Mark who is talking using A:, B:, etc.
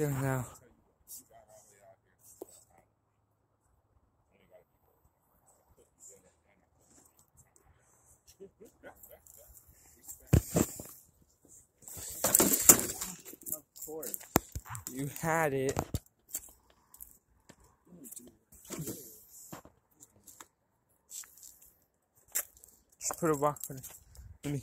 A: Now. You had it. Just put it back on. Let me.